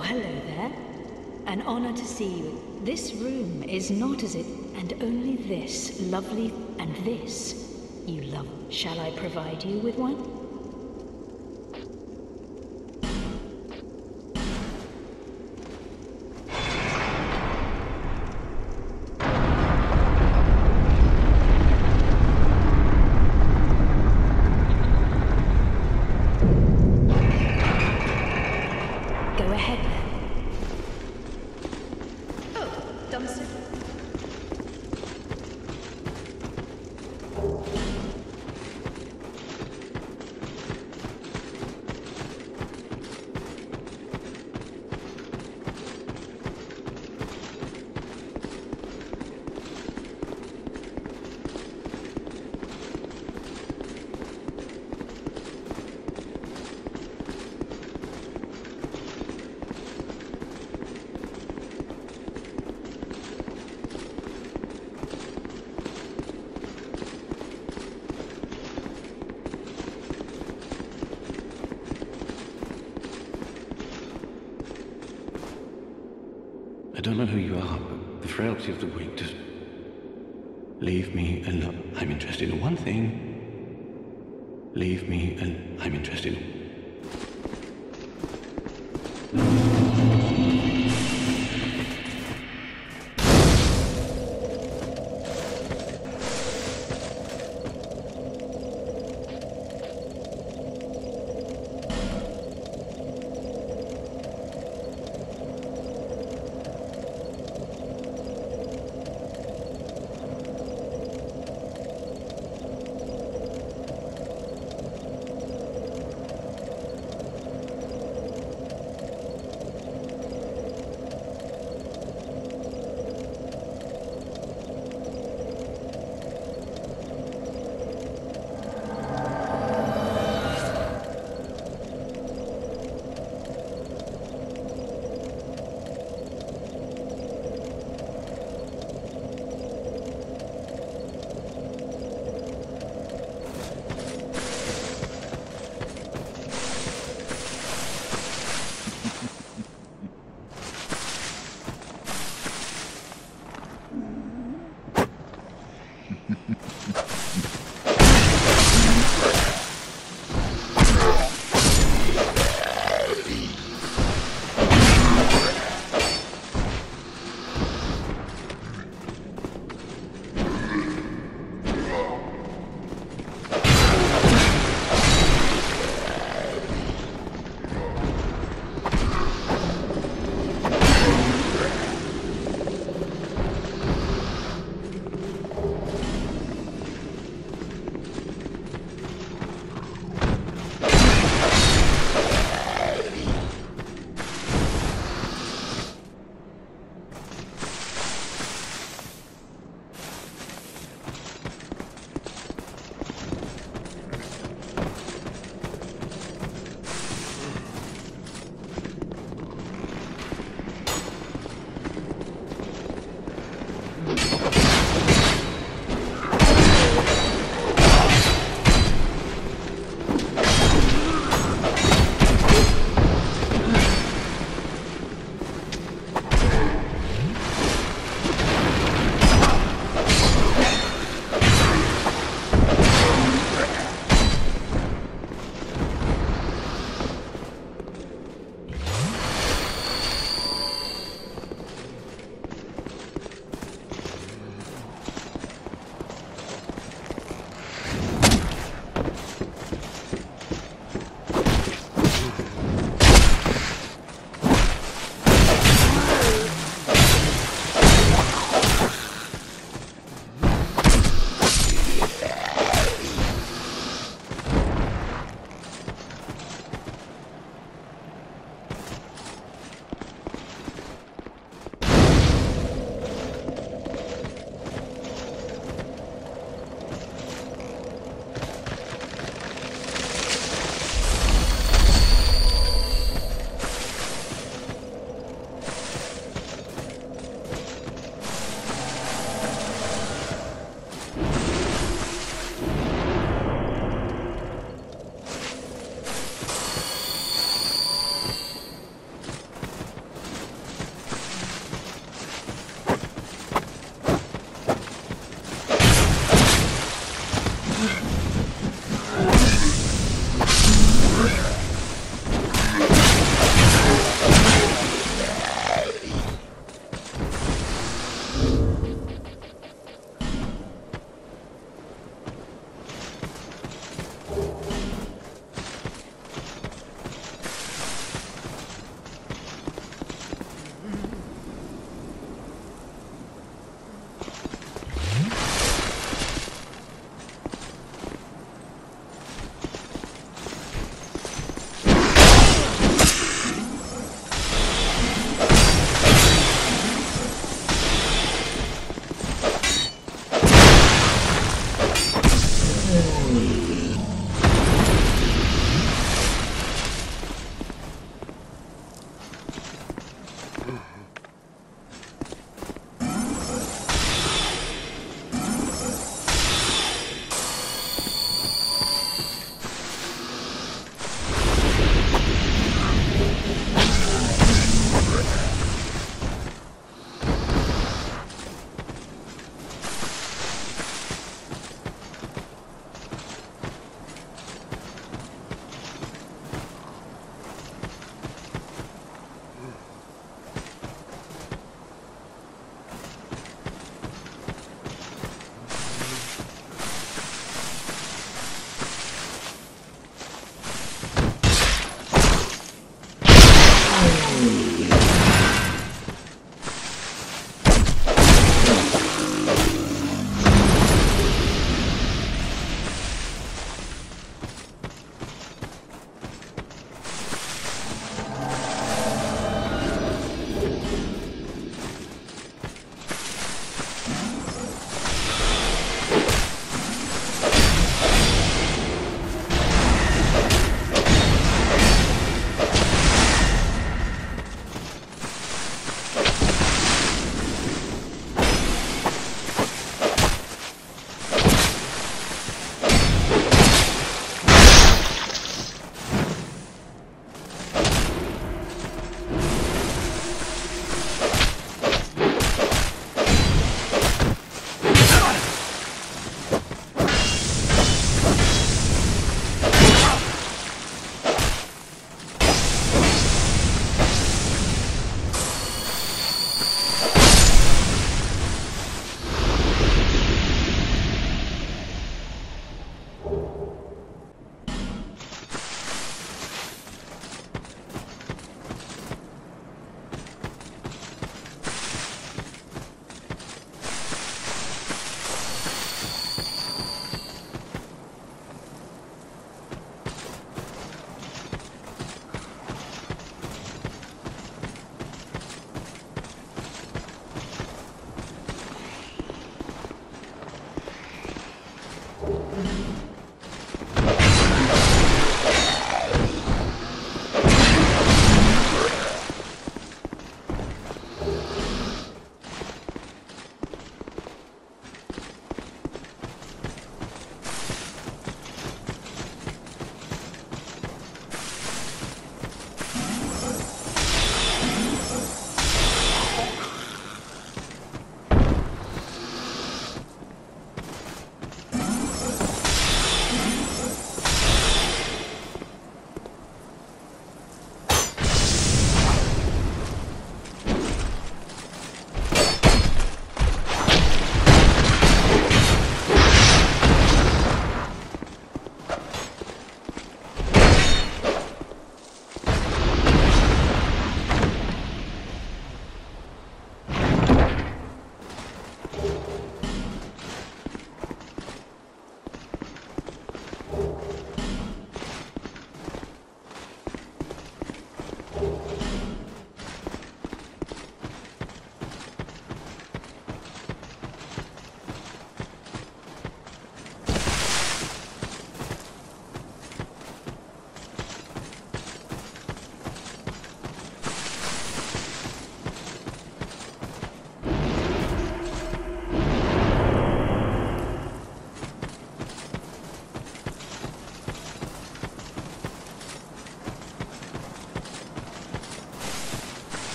Oh, hello there. An honor to see you. This room is not as it, and only this, lovely, and this, you love. Shall I provide you with one? Of the weak just. Leave me alone. I'm interested in one thing. Leave me and I'm interested in.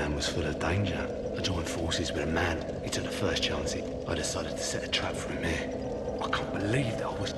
Land was full of danger. I joined forces with a man. He took the first chance. I decided to set a trap for him here. I can't believe that I was